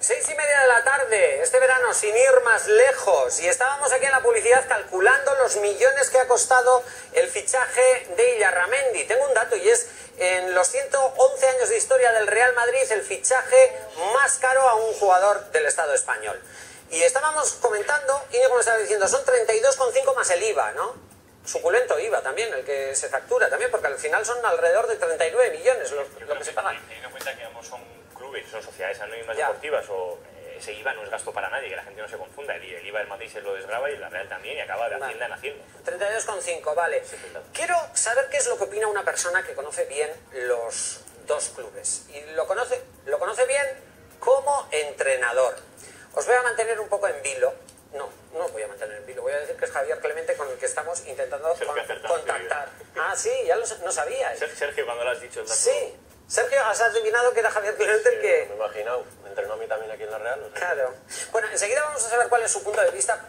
Seis y media de la tarde, este verano sin ir más lejos, y estábamos aquí en la publicidad calculando los millones que ha costado el fichaje de Illarramendi. Tengo un dato y es en los 111 años de historia del Real Madrid el fichaje más caro a un jugador del Estado español. Y estábamos comentando, y me estaba diciendo, son 32,5 más el IVA, ¿no? Suculento IVA también, el que se factura también, porque al final son alrededor de 39 millones lo, lo que se pagan. Teniendo en cuenta que ambos son clubes, son sociedades anónimas deportivas, o eh, ese IVA no es gasto para nadie, que la gente no se confunda. El, IVA del Madrid se lo desgraba y la Real también, y acaba de Hacienda en Hacienda. 32,5, vale. Quiero saber qué es lo que opina una persona que conoce bien los dos clubes. Y lo conoce, lo conoce bien como entrenador. Os voy a mantener un poco en vilo. No, no os voy a mantener en vilo. Voy a decir que es Javier Clemente con el que estamos intentando con, contactar. Ah, sí, ya lo no sabía. Sergio, cuando lo has dicho. El. Sí. Sergio, has adivinado que era Javier Clemente el que... Me he imaginado. Me entrenó a mí también aquí en la Real. Claro. Bueno, enseguida vamos a saber cuál es su punto de vista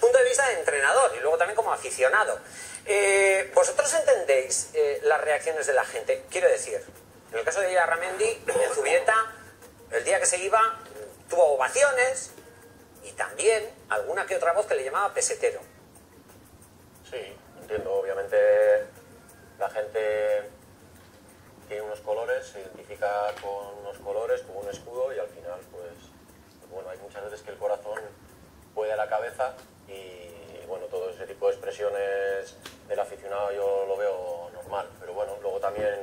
punto de vista de entrenador y luego también como aficionado. Eh, ¿Vosotros entendéis eh, las reacciones de la gente? Quiero decir, en el caso de Yarramendi, en Zubieta, el día que se iba, tuvo ovaciones y también alguna que otra voz que le llamaba pesetero. Sí, entiendo. Obviamente se identifica con unos colores, con un escudo y al final, pues, pues, bueno, hay muchas veces que el corazón puede a la cabeza y bueno, todo ese tipo de expresiones del aficionado yo lo veo normal, pero bueno, luego también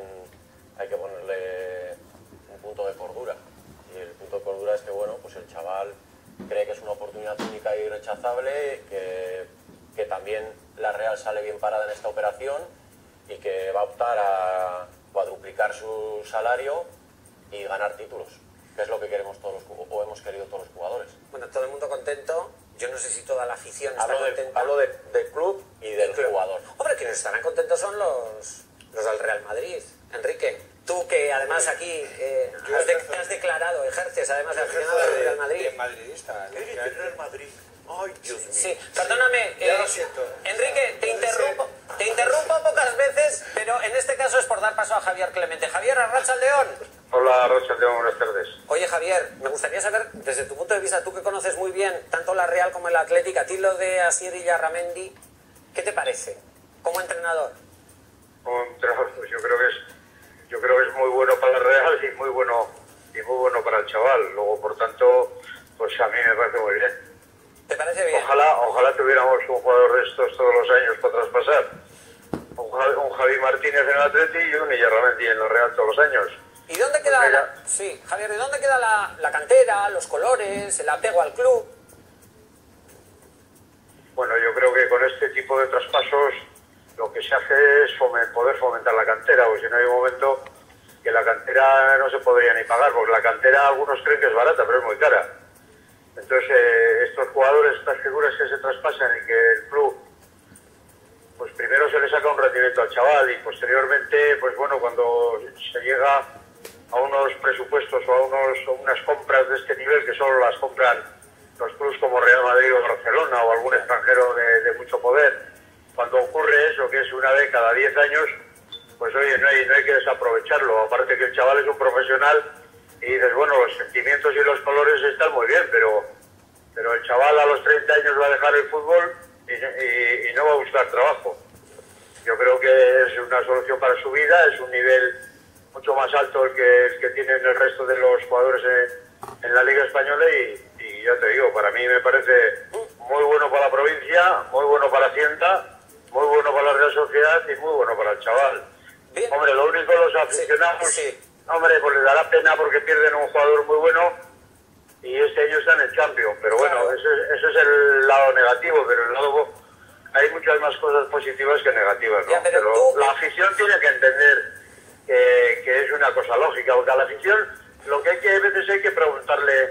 hay que ponerle un punto de cordura. Y el punto de cordura es que bueno, pues el chaval cree que es una oportunidad única y e irrechazable, que, que también la Real sale bien parada en esta operación y que va a optar a su salario y ganar títulos, que es lo que queremos todos los, o hemos querido todos los jugadores. Bueno, todo el mundo contento. Yo no sé si toda la afición está hablo contenta. hablo de, del club y del jugador. Hombre, quienes estarán contentos son los, los del Real Madrid. Enrique, tú que además aquí eh, has, de, has, declarado, ejerces además de aficionado del Real Madrid. madridista, el Real Madrid. Ay, Dios mío. Sí, perdóname, eh, Enrique, Javier Clemente. Javier, Arracha León. Hola, Arracha León, buenas tardes. Oye, Javier, me gustaría saber, desde tu punto de vista, tú que conoces muy bien tanto la Real como el Atlético, a ti lo de Asier y Yarramendi, ¿qué te parece como entrenador? Como entrenador, pues yo creo que es, yo creo que es muy bueno para la Real y muy bueno y muy bueno para el chaval. Luego, por tanto, pues a mí me parece muy bien. ¿Te parece bien? Ojalá, ojalá tuviéramos un jugador de estos todos los años para traspasar. Un, Javi, Martínez en el Atleti y un Illarramendi en la Real todos los años. ¿Y dónde queda, pues la, sí, Javier, ¿y dónde queda la, la, cantera, los colores, el apego al club? Bueno, yo creo que con este tipo de traspasos lo que se hace es poder fomentar la cantera, porque si no hay un momento que la cantera no se podría ni pagar, porque la cantera algunos creen que es barata, pero es muy cara. Entonces, eh, estos jugadores, estas figuras que se traspasan y que el club, pues primero se le saca un rendimiento al chaval y posteriormente, pues bueno, cuando se llega a unos presupuestos o a unos, unas compras de este nivel que solo las compran los clubes como Real Madrid o Barcelona o algún extranjero de, mucho poder, cuando ocurre eso, que es una vez cada 10 años, pues oye, no hay, no hay que desaprovecharlo. Aparte que el chaval es un profesional y dices, bueno, los sentimientos y los colores están muy bien, pero, pero el chaval a los 30 años va a dejar el fútbol y, no va a buscar trabajo. Yo creo que es una solución para su vida, es un nivel mucho más alto el que, el que tienen el resto de los jugadores en, la Liga Española y, ya te digo, para mí me parece muy bueno para la provincia, muy bueno para Hacienda, muy bueno para la Real Sociedad y muy bueno para el chaval. Hombre, lo único los aficionados... Hombre, pues le dará pena porque pierden un jugador muy bueno y este año están en Champions. Pero bueno, ese, es el lado negativo, pero el lado hay muchas más cosas positivas que negativas. ¿no? pero, la afición tiene que entender que, es una cosa lógica, porque a la afición lo que hay que a veces hay que preguntarle,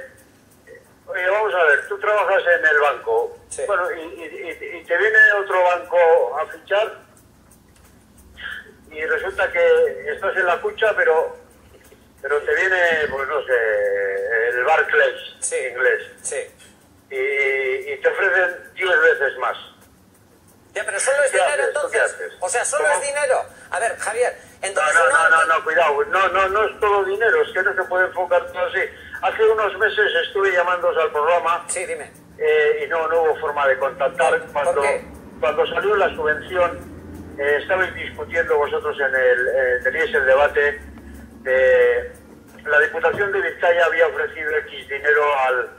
oye, vamos a ver, tú trabajas en el banco, bueno, y te viene otro banco a fichar y resulta que estás en la cucha, pero pero te viene, no Barclays sí. inglés. Sí. Y, te ofrecen 10 veces más. Ya, pero solo es dinero entonces. O sea, solo es dinero. A ver, Javier, entonces. No, no, no, no, cuidado. No, no, no es todo dinero. Es que no se puede enfocar todo así. hace unos meses estuve llamándos al programa Sí, dime. eh, y no, no hubo forma de contactar. ¿Por- Cuando, por qué? cuando salió la subvención, eh, estabais discutiendo vosotros en el, eh, teníais el debate de la Diputación de Vizcaya había ofrecido X dinero al,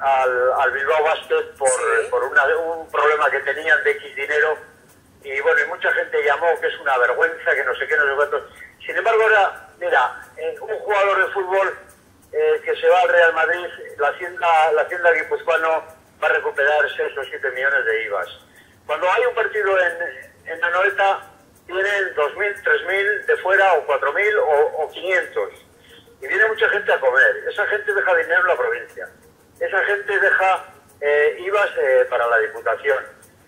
al, al Bilbao Basket por, Sí. por una- un problema que tenían de X dinero y bueno, y mucha gente llamó que es una vergüenza, que no sé qué, no sé cuánto. Sin embargo, ahora, mira, eh, un jugador de fútbol eh, que se va al Real Madrid, la hacienda, la hacienda guipuzcoano va a recuperar 6 o 7 millones de IVAs. Cuando hay un partido en, en la Noeta, tienen 2.000, 3.000 de fuera, o 4.000 o, o 500. Y viene mucha gente a comer. Esa gente deja dinero en la provincia. Esa gente deja eh, IVAs eh, para la Diputación.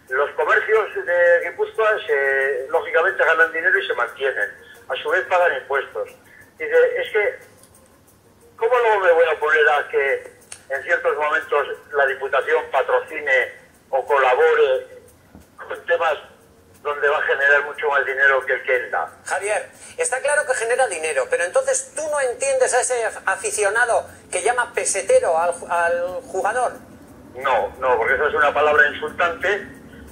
Los comercios de Guipúzcoa, se- lógicamente, ganan dinero y se mantienen. A su vez, pagan impuestos. Dice, es que, ¿cómo luego me voy a poner a que en ciertos momentos la Diputación patrocine o colabore con temas donde va a generar mucho más dinero que el que él da? Javier, está claro que genera dinero, pero entonces tú no entiendes a ese aficionado que llama pesetero al, al jugador. No, no, porque esa es una palabra insultante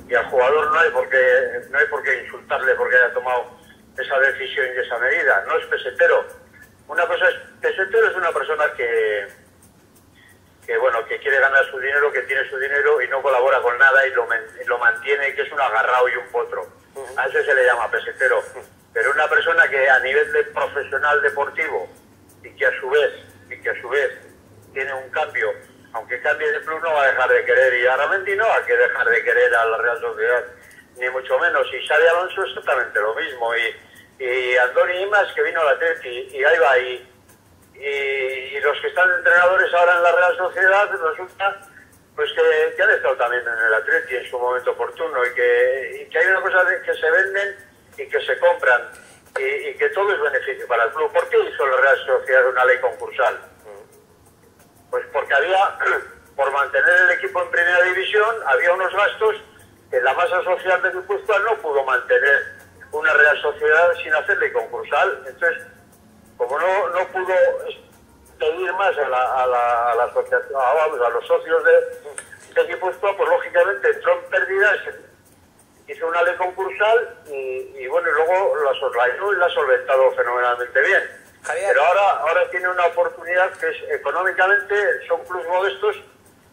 y al jugador no hay por qué, no hay por qué insultarle porque haya tomado esa decisión y esa medida. No es pesetero. Una cosa es, pesetero es una persona que, que bueno, que quiere ganar su dinero, que tiene su dinero y no colabora con nada y lo, y lo mantiene, que es un agarrado y un potro. A eso se le llama pesetero. Pero una persona que a nivel de profesional deportivo y que a su vez, y que a su vez tiene un cambio, aunque cambie de club no va a dejar de querer y a no hay que dejar de querer a la Real Sociedad, ni mucho menos. Y Xavi Alonso es exactamente lo mismo. Y, y Andoni Imas que vino al Atleti y ahí va y, y, los que están entrenadores ahora en la Real Sociedad resulta pues que, que han estado también en el Atleti en su momento oportuno y que, hay una cosa de que se venden y que se compran y, que todo es beneficio para el club. ¿Por qué hizo la Real Sociedad una ley concursal? Pues porque había, por mantener el equipo en primera división, había unos gastos que la masa social de Guipúzcoa no pudo mantener una Real Sociedad sin hacer ley concursal. Entonces, como no, no pudo pedir más a, la, a, la, a, la asociación, a, vamos, a los socios de, de Guipúzcoa, pues lógicamente entró en pérdidas, hizo una ley concursal y, y bueno, y luego la soslayó y la ha solventado fenomenalmente bien. Javier. Pero ahora, ahora tiene una oportunidad que es económicamente, son clubes modestos,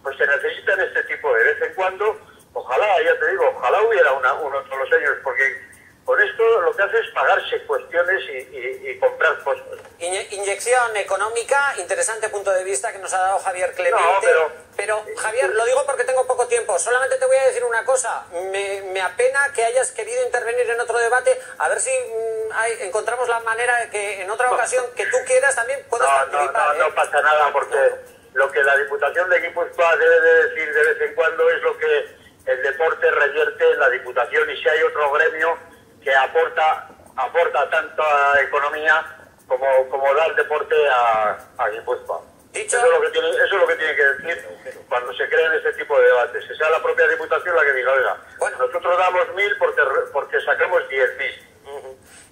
pues se necesitan este tipo de vez en cuando. Ojalá, ya te digo, ojalá hubiera una, uno todos los años, porque con esto lo que hace es pagarse cuestiones y, y- y comprar cosas. Inye- Inyección económica, interesante punto de vista que nos ha dado Javier Clemente. No, pero- Pero, Javier, lo digo porque tengo poco tiempo. Solamente te voy a decir una cosa. Me, me apena que hayas querido intervenir en otro debate. A ver si mm, hay- encontramos la manera de que en otra ocasión que tú quieras también puedas No, no, participar. no, ¿eh? no pasa nada, porque lo que la Diputación de Guipúzcoa debe de decir de vez en cuando es lo que el deporte revierte en la Diputación y si hay otro gremio que aporta aporta tanta economía como, como da el deporte a, a Guipúzcoa. Dicho- Eso es, lo que tiene, eso es lo que tiene que decir cuando se creen este tipo de debates. Que sea la propia Diputación la que diga, oiga, Bueno. nosotros damos mil porque, porque sacamos diez mil.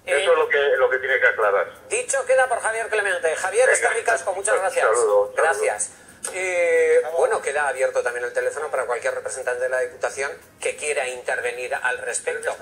Eh, Eso es lo que, lo que tiene que aclarar. Dicho queda por Javier Clemente. Javier Venga. Escarricasco, muchas gracias. saludo, un saludo. Gracias. Eh, bueno, queda abierto también el teléfono para cualquier representante de la Diputación que quiera intervenir al respecto.